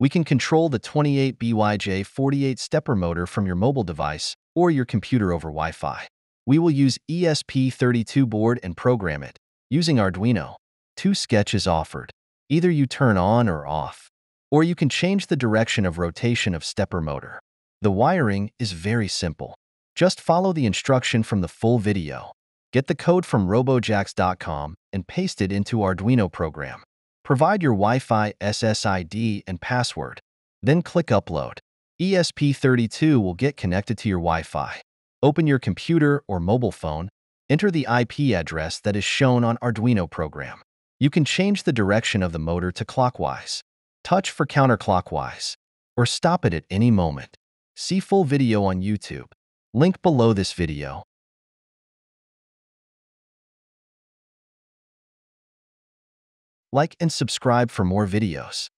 We can control the 28BYJ48 stepper motor from your mobile device or your computer over Wi-Fi. We will use ESP32 board and program it using Arduino. Two sketches offered. Either you turn on or off, or you can change the direction of rotation of stepper motor. The wiring is very simple. Just follow the instruction from the full video. Get the code from robojax.com and paste it into Arduino program. Provide your Wi-Fi SSID and password. Then click Upload. ESP32 will get connected to your Wi-Fi. Open your computer or mobile phone. Enter the IP address that is shown on Arduino program. You can change the direction of the motor to clockwise, touch for counterclockwise, or stop it at any moment. See full video on YouTube. Link below this video. Like and subscribe for more videos.